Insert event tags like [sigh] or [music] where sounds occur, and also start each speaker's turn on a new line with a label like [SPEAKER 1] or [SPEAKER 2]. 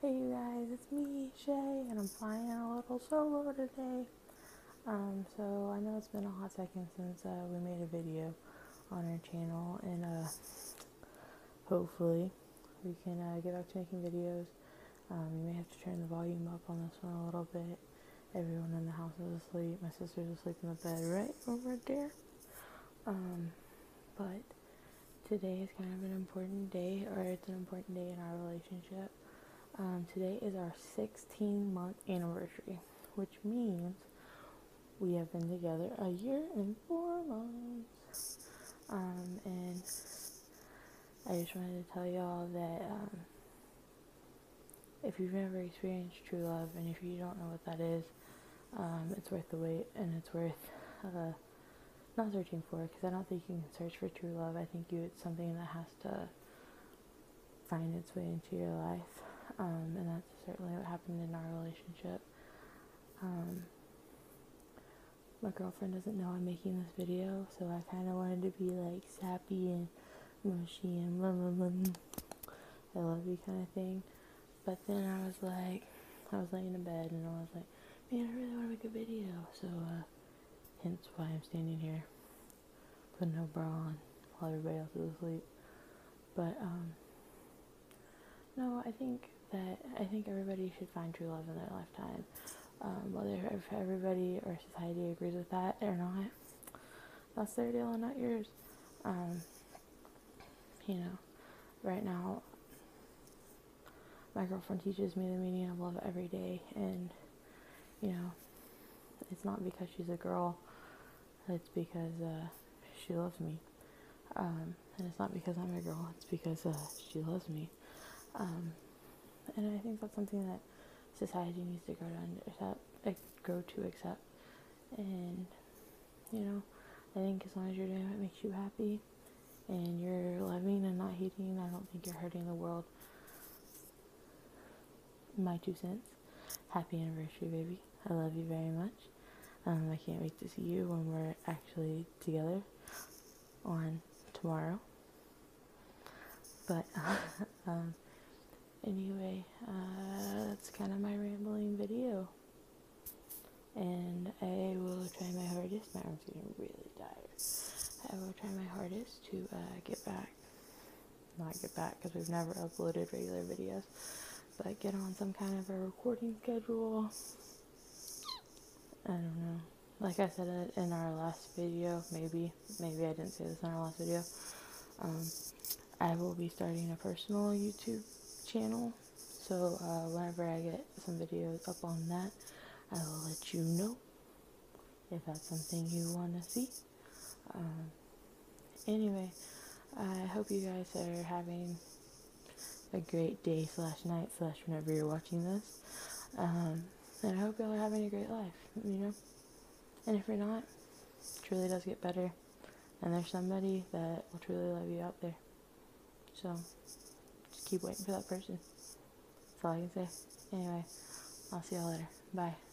[SPEAKER 1] Hey you guys, it's me, Shaye, and I'm flying a little solo today. Um, so I know it's been a hot second since uh, we made a video on our channel, and uh, hopefully we can uh, get back to making videos. Um, you may have to turn the volume up on this one a little bit. Everyone in the house is asleep. My sister's asleep in the bed right over there. Um, but today is kind of an important day, or it's an important day in our relationship. Um, today is our 16 month anniversary, which means we have been together a year and four months. Um, and I just wanted to tell y'all that um, if you've never experienced true love and if you don't know what that is, um, it's worth the wait and it's worth uh, not searching for it because I don't think you can search for true love. I think you it's something that has to find its way into your life, um, and that's certainly what happened in our relationship. Um, my girlfriend doesn't know I'm making this video, so I kind of wanted to be like sappy and mushy and blah blah blah. I love you kind of thing. But then I was like, I was laying in bed and I was like, man, I really want to make a video. So, uh, hence why I'm standing here, putting no bra on while everybody else is asleep. But, um, no, I think that, I think everybody should find true love in their lifetime um, whether if everybody or society agrees with that or not, that's their deal and not yours. Um, you know, right now, my girlfriend teaches me the meaning of love every day, and you know, it's not because she's a girl, it's because uh, she loves me. Um, and it's not because I'm a girl, it's because uh, she loves me. Um, and I think that's something that society needs to grow to accept, grow to accept. And you know, I think as long as you're doing what makes you happy, and you're loving and not hating, I don't think you're hurting the world. My two cents. Happy anniversary, baby. I love you very much. Um, I can't wait to see you when we're actually together on tomorrow. But [laughs] um, anyway, uh, that's kind of my rambling video. And I will try my hardest. My arm's getting really tired. I will try my hardest to uh, get back. Not get back because we've never uploaded regular videos, but get on some kind of a recording schedule. I don't know. Like I said in our last video, maybe, maybe I didn't say this in our last video. Um, I will be starting a personal YouTube channel. So uh, whenever I get some videos up on that, I will let you know if that's something you want to see. Um, anyway, I hope you guys are having a great day slash night slash whenever you're watching this. Um, and I hope y'all are having a great life, you know? And if you're not, it truly does get better. And there's somebody that will truly love you out there. So, keep waiting for that person. That's all I can say. Anyway, I'll see y'all later. Bye.